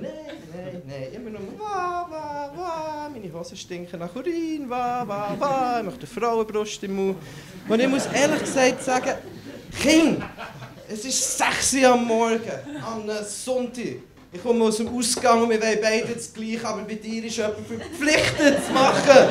Nein, nein, nein. immer nur wa, wa, wa, meine Hosen stinken nach Urin, wa, wa, wa, ich möchte eine Frauenbrust im Mund. Und ich muss ehrlich gesagt sagen, Kind, es ist 6 Uhr am Morgen, am Sonntag. Ich komme aus dem Ausgang und wir wollen beide das Gleiche, aber bei dir ist jemand verpflichtet zu machen.